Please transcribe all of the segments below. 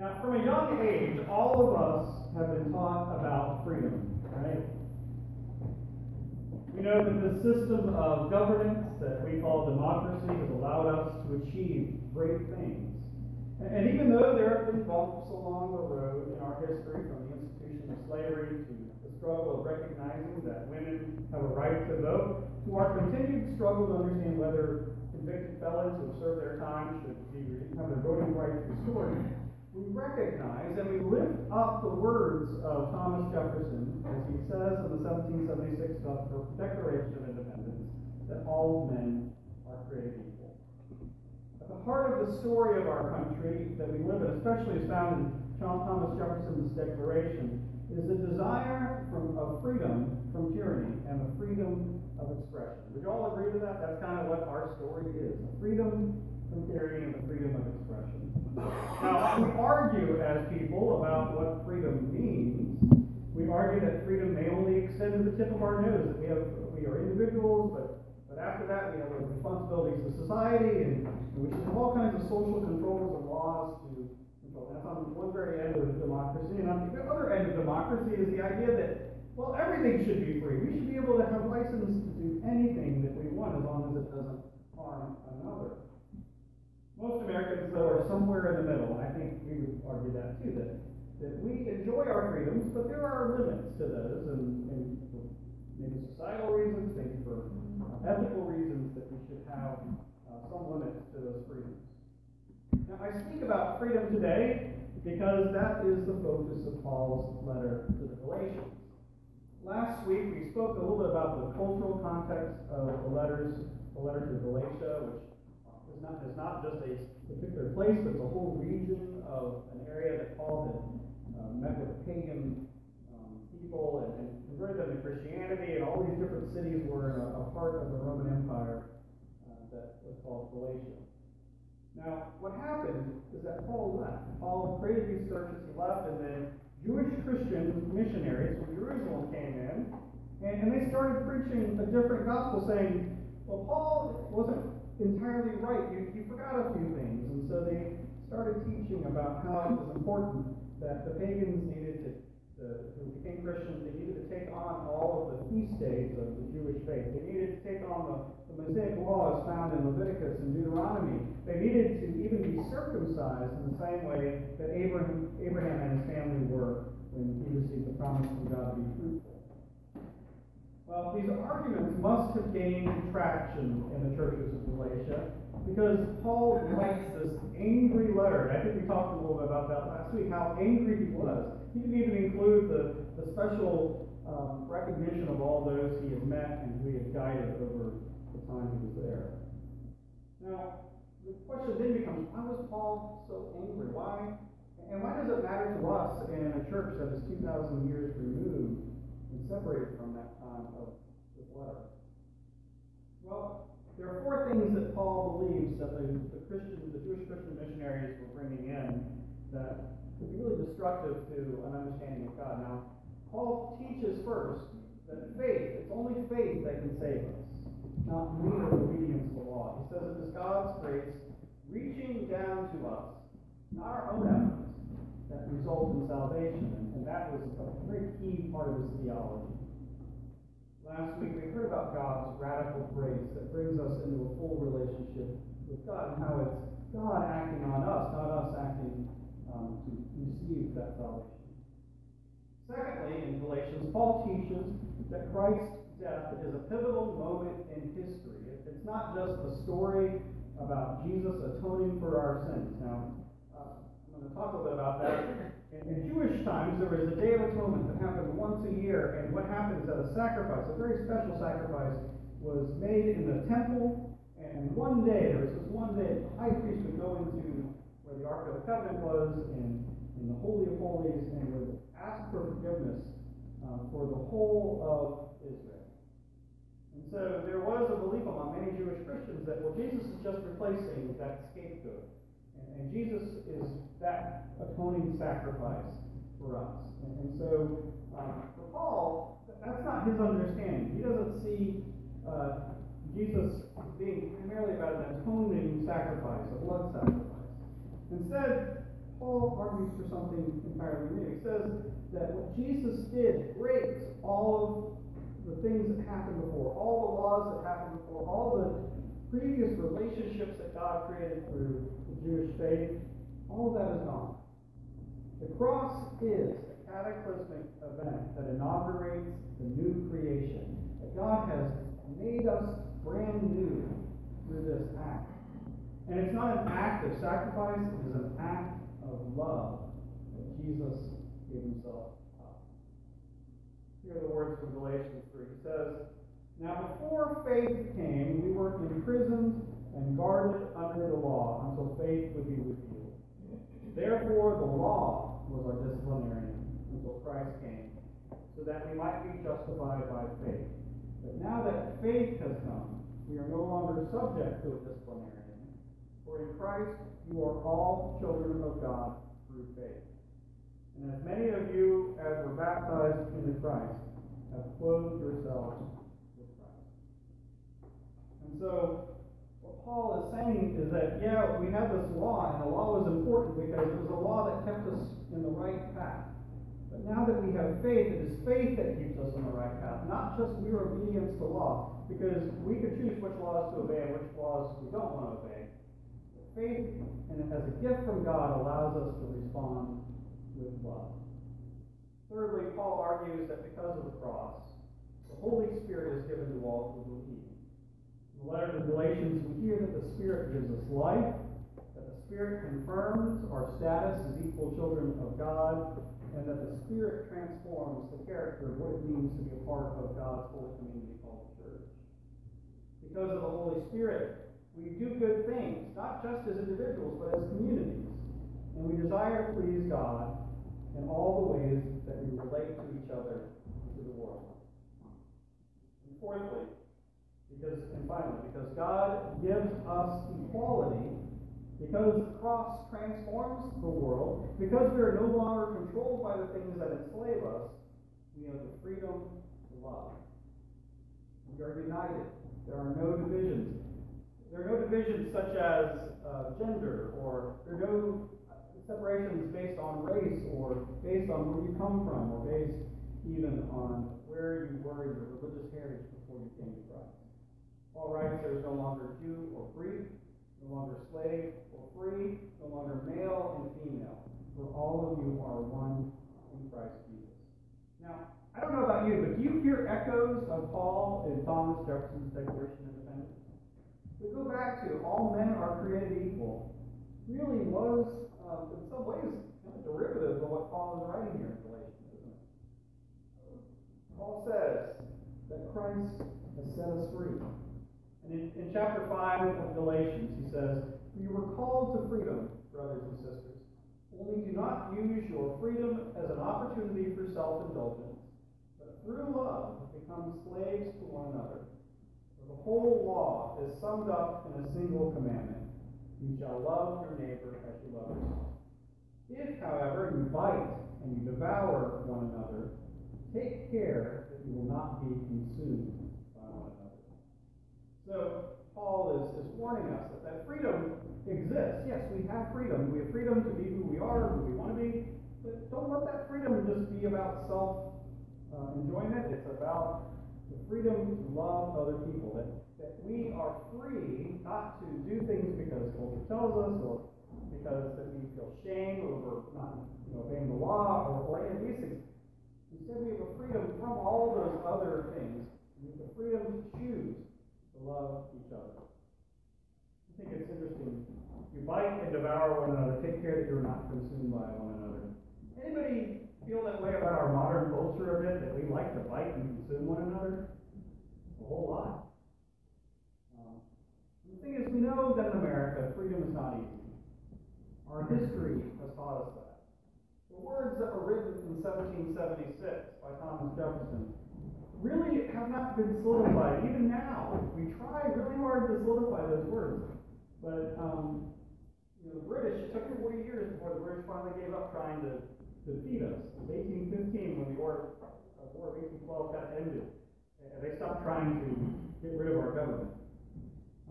Now, from a young age, all of us have been taught about freedom, right? We know that the system of governance that we call democracy has allowed us to achieve great things. And even though there have been bumps along the road in our history, from the institution of slavery to the struggle of recognizing that women have a right to vote, to our continued struggle to understand whether convicted felons who have served their time should be, have their voting rights restored, we recognize and we lift up the words of Thomas Jefferson, as he says in the 1776 Declaration of Independence, that all men are created equal. At the heart of the story of our country that we live in, especially as found in John Thomas Jefferson's Declaration, is the desire from, of freedom from tyranny and the freedom of expression. Would you all agree to that? That's kind of what our story is. Freedom from tyranny and the freedom of expression. Now, we argue as people about what freedom means. We argue that freedom may only extend to the tip of our nose, that we have we are individuals, but but after that we have responsibilities to society, and, and we have all kinds of social controls and laws to control. That's on one very end of democracy, and on the other end of democracy is the idea that well, everything should be free. We should be able to have license to do anything that we want as long as it doesn't harm another. Most Americans, though, are somewhere in the middle. I think we would argue that too, that, that we enjoy our freedoms, but there are limits to those, and, and for maybe societal reasons, maybe for ethical reasons, that we should have uh, some limits to those freedoms. Now, I speak about freedom today because that is the focus of Paul's letter to the Galatians. Last week, we spoke a little bit about the cultural context of the letters, the letter to Galatia, which is not, is not just a particular place, but it's a whole region of an area that Paul had uh, met with pagan um, people and, and, converted them to Christianity, and all these different cities were a, a part of the Roman Empire uh, that was called Galatia. Now, what happened is that Paul left. Paul created these churches, he left, and then Jewish Christian missionaries from Jerusalem came in, and, and they started preaching a different gospel, saying, well, Paul wasn't entirely right. You, you forgot a few things. And so they started teaching about how it was important that the pagans needed to, to who became Christians, they needed to take on all of the feast days of the Jewish faith. They needed to take on the, the Mosaic laws found in Leviticus and Deuteronomy. They needed to even be circumcised in the same way that Abraham, Abraham and his family were when he received the promise from God to be fruitful. Well, these arguments must have gained traction in the churches of Galatia because Paul writes this angry letter. I think we talked a little bit about that last week, how angry he was. He didn't even include the, the special um, recognition of all those he had met and who he had guided over the time he was there. Now, the question then becomes why was Paul so angry? Why? And why does it matter to us in a church that is 2,000 years removed separated from that time of this letter? Well, there are four things that Paul believes that the, the Christian, the Jewish Christian missionaries were bringing in that could be really destructive to an understanding of God. Now, Paul teaches first that faith, it's only faith that can save us, not mere obedience to the law. He says it is God's grace reaching down to us, not our own efforts, that result in salvation. And, that was a very key part of his theology. Last week we heard about God's radical grace that brings us into a full relationship with God and how it's God acting on us, not us acting um, to receive that salvation. Secondly, in Galatians, Paul teaches that Christ's death is a pivotal moment in history. It's not just a story about Jesus atoning for our sins. Now, uh, I'm going to talk a little bit about that in, in Jewish times, there was a Day of Atonement that happened once a year, and what happened is that a sacrifice, a very special sacrifice, was made in the temple, and one day, there was this one day, the high priest would go into where the Ark of the Covenant was, and in the Holy of Holies, and would ask for forgiveness uh, for the whole of Israel. And so there was a belief among many Jewish Christians that, well, Jesus is just replacing that scapegoat. And Jesus is that atoning sacrifice for us. And, so, um, for Paul, that's not his understanding. He doesn't see uh, Jesus being primarily about an atoning sacrifice, a blood sacrifice. Instead, Paul argues for something entirely new. He says that what Jesus did breaks all of the things that happened before, all the laws that happened before, all the previous relationships that God created through Jewish faith, all of that is gone. The cross is a cataclysmic event that inaugurates the new creation. That God has made us brand new through this act. And it's not an act of sacrifice, it is an act of love that Jesus gave himself up. Here are the words from Galatians 3. He says, Now before faith came, we were imprisoned and guarded under the law until faith would be revealed. Therefore, the law was our disciplinarian until Christ came, so that we might be justified by faith. But now that faith has come, we are no longer subject to a disciplinarian. For in Christ you are all children of God through faith. And as many of you as were baptized into Christ have clothed yourselves with Christ. And so, what Paul is saying is that, yeah, we have this law, and the law was important because it was a law that kept us in the right path. But now that we have faith, it is faith that keeps us on the right path, not just mere obedience to law, because we could choose which laws to obey and which laws we don't want to obey faith and as a gift from God allows us to respond with love. Thirdly, Paul argues that because of the cross, the Holy Spirit is given to all who believe. In the letter to Galatians, we hear that the Spirit gives us life, that the Spirit confirms our status as equal children of God, and that the Spirit transforms the character of what it means to be a part of God's holy community called the church. Because of the Holy Spirit, we do good things, not just as individuals, but as communities. And we desire to please God in all the ways that we relate to each other to the world. And fourthly, because and finally, because God gives us equality, because the cross transforms the world, because we are no longer controlled by the things that enslave us, we have the freedom to love. We are united. There are no divisions. There are no divisions such as uh, gender, or there are no separations based on race, or based on where you come from, or based even on where you were in your religious heritage before you came to Christ. Writes there is no longer Jew or Greek, no longer slave or free, no longer male and female, for all of you are one in Christ Jesus. Now, I don't know about you, but do you hear echoes of Paul in Thomas Jefferson's Declaration of Independence? we go back to all men are created equal, really was, um, in some ways, kind of derivative of what Paul is writing here in Galatians, isn't it? Paul says that Christ has set us free. And in, in chapter 5 of Galatians, he says, You were called to freedom, brothers and sisters. Only do not use your freedom as an opportunity for self indulgence, but through love become slaves to one another. For the whole law is summed up in a single commandment. You shall love your neighbor as you love yourself. If, however, you bite and you devour one another, take care that you will not be consumed. So, Paul is, is warning us that, that freedom exists. Yes, we have freedom. We have freedom to be who we are, who we want to be. But don't let that freedom just be about self uh, enjoyment. It's about the freedom to love other people, that, that we are free not to do things because culture tells us or because that we feel shame over not you know, obeying the law or, or any of these things. Instead, we have a freedom from all those other things. We have the freedom to choose love each other. I think it's interesting. You bite and devour one another. Take care that you're not consumed by one another. Anybody feel that way about our modern culture a bit, that we like to bite and consume one another? A whole lot. Um, the thing is, we know that in America, freedom is not easy. Our history has taught us that. The words that were written in 1776 by Thomas Jefferson really have not been solidified. Even now, we try really hard to solidify those words. But um, you know, the British, it took 40 years before the British finally gave up trying to to defeat us. It was 1815 when the War, uh, of 1812 got ended. And they stopped trying to get rid of our government.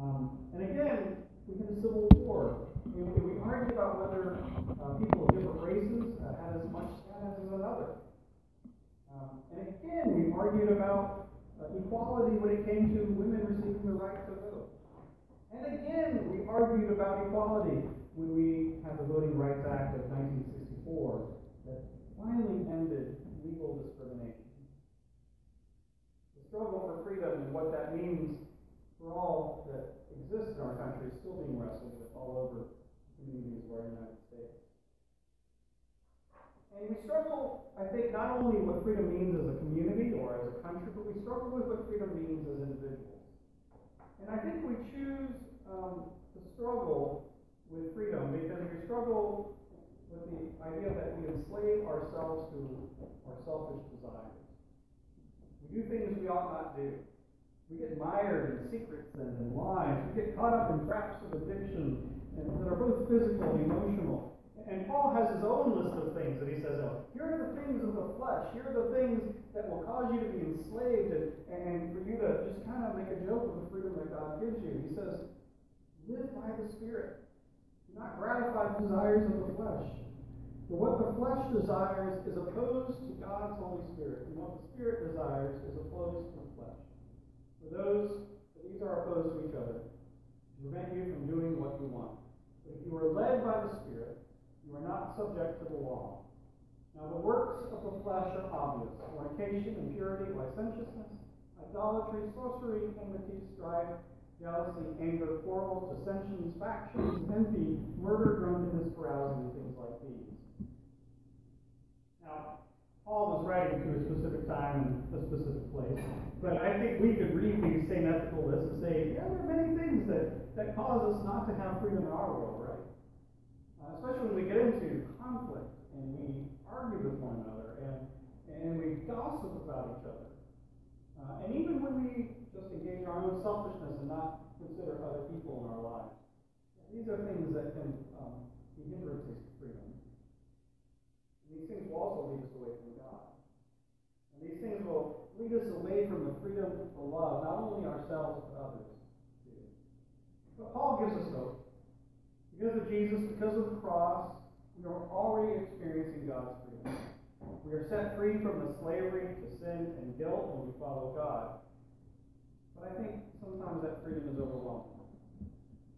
Um, and again, we had a civil war. We, we argued about whether uh, people of different races uh, had as much status as another. Um, and again, we argued about uh, equality when it came to women receiving the right to vote. And again, we argued about equality when we had the Voting Rights Act of 1964 that finally ended legal discrimination. The struggle for freedom and what that means for all that exists in our country is still being wrestled with all over communities of our United States. And we struggle, I think, not only what freedom means as a community or as a country, but we struggle with what freedom means as individuals. And I think we choose um, to struggle with freedom because we struggle with the idea that we enslave ourselves to our selfish desires. We do things we ought not do. We get mired in secrets and in lies. We get caught up in traps of addiction and that are both physical and emotional. And Paul has his own list of things that he says, oh, here are the things of the flesh. Here are the things that will cause you to be enslaved and, and for you to just kind of make a joke of the freedom that God gives you. He says, live by the Spirit. Do not gratify the desires of the flesh. For what the flesh desires is opposed to God's Holy Spirit, and what the Spirit desires is opposed to the flesh. For those, these are opposed to each other, to prevent you from doing what you want. But if you are led by the Spirit, you are not subject to the law. Now the works of the flesh are obvious fornication, impurity, licentiousness, idolatry, sorcery, enmity, strife, jealousy, anger, quarrels, dissensions, factions, envy, murder, drunkenness, carousing, and things like these. Now, Paul was writing to a specific time and a specific place. But I think we could read these same ethical lists and say, yeah, there are many things that, that cause us not to have freedom in our world, especially when we get into conflict and we argue with one another and, and we gossip about each other. Uh, and even when we just engage our own selfishness and not consider other people in our lives. These are things that can um, be hindrances to freedom. And these things will also lead us away from God. and these things will lead us away from the freedom to love, not only ourselves, but others too. But Paul gives us hope. Because of Jesus, because of the cross, we are already experiencing God's freedom. We are set free from the slavery to sin and guilt when we follow God. But I think sometimes that freedom is overwhelming.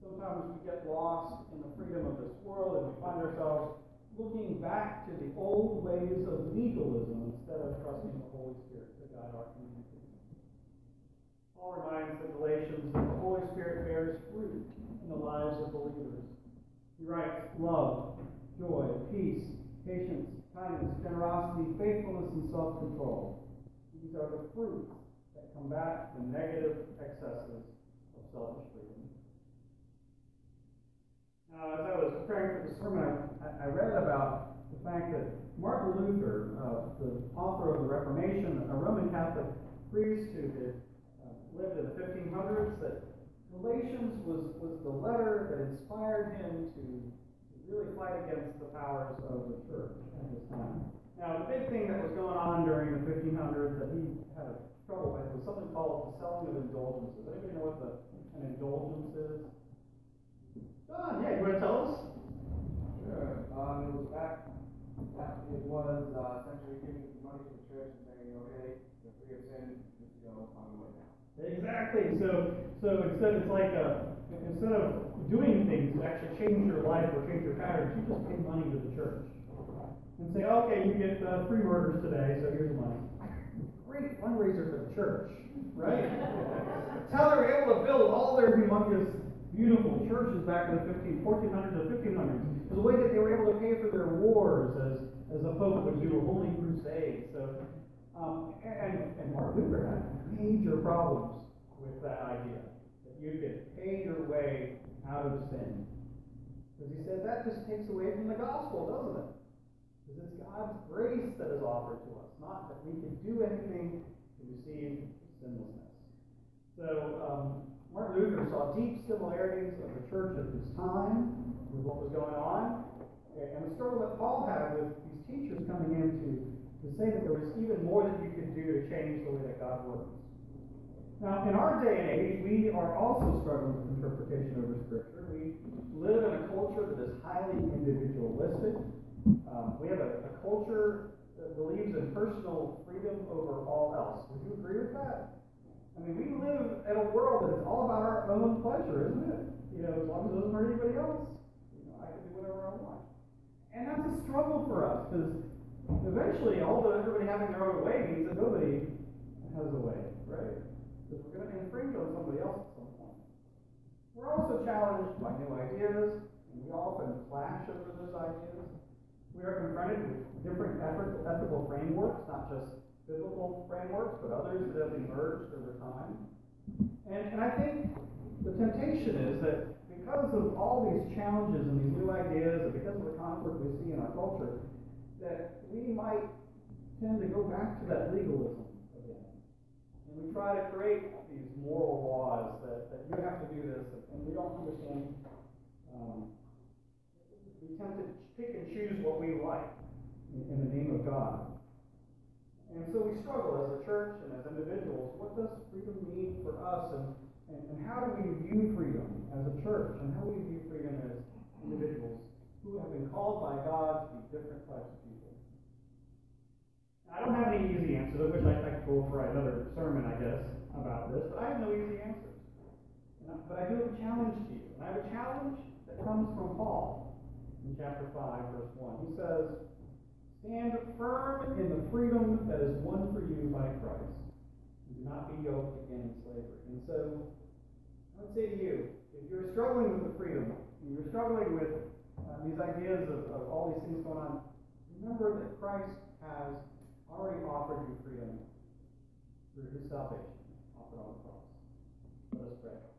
Sometimes we get lost in the freedom of this world and we find ourselves looking back to the old ways of legalism instead of trusting the Holy Spirit to guide our community. Paul reminds the Galatians that the Holy Spirit bears fruit in the lives of believers. He writes, love, joy, peace, patience, kindness, generosity, faithfulness, and self-control. These are the fruits that combat the negative excesses of selfish freedom. Now, as I was preparing for the sermon, I, I read about the fact that Martin Luther, uh, the author of the Reformation, a Roman Catholic priest who uh, lived in the 1500s, that Galatians was, was the letter that inspired him to, really fight against the powers of the church at this time. Now, the big thing that was going on during the 1500s that he had trouble with was something called the selling of indulgences. Anybody know what the, an indulgence is? Don, yeah, you want to tell us? Sure. Um, it was back, back it was uh, essentially giving money to the church and saying, okay, you're free of sin, just go on the way now. Exactly. So, so instead, it's like a, instead of doing things that actually change your life or change your patterns, you just pay money to the church and say, okay, you get uh, free burgers today, so here's the money. Great fundraiser for the church, right? That's how they were able to build all their humongous beautiful churches back in the 15, 1400s and 1500s. It was way that they were able to pay for their wars as, as a pope would do a holy crusade. So, um, and, and Martin Luther had major problems with that idea that you could pay your way out of sin. Because he said that just takes away from the gospel, doesn't it? Because it's God's grace that is offered to us, not that we can do anything to receive sinlessness. So, um, Martin Luther saw deep similarities of the church of his time with what was going on, and the struggle that Paul had with these teachers coming in to, say that there was even more that you could do to change the way that God works. Now, in our day and age, we are also struggling with interpretation the Scripture. We live in a culture that is highly individualistic. Um, we have a, a culture that believes in personal freedom over all else. Would you agree with that? I mean, we live in a world that is all about our own pleasure, isn't it? You know, as long as it doesn't hurt anybody else, you know, I can do whatever I want. And that's a struggle for us, because eventually, although everybody having their own way means that nobody has a way, right? Because we're going to infringe on somebody else at some point. We're also challenged by new ideas, and we often clash over those ideas. We are confronted with different ethical, frameworks, not just biblical frameworks, but others that have emerged over time. And, and I think the temptation is that because of all these challenges and these new ideas, and because of the conflict we see in our culture, that we might tend to go back to that legalism again. And we try to create these moral laws that, that you have to do this, and we don't understand. Um, we tend to pick and choose what we like in, the name of God. And so we struggle as a church and as individuals. What does freedom mean for us? And, and, and how do we view freedom as a church? And how do we view freedom as individuals who have been called by God to be different types of people? I don't have any easy answers. Wish I could go for another sermon, I guess, about this, but I have no easy answers. But I do have a challenge to you. And I have a challenge that comes from Paul in chapter 5, verse 1. He says, Stand firm in the freedom that is won for you by Christ. Do not be yoked again in slavery. And so, I would say to you, if you're struggling with the freedom, and you're struggling with uh, these ideas of, of all these things going on, remember that Christ has already offered you freedom through his salvation offered on the cross. Let us pray.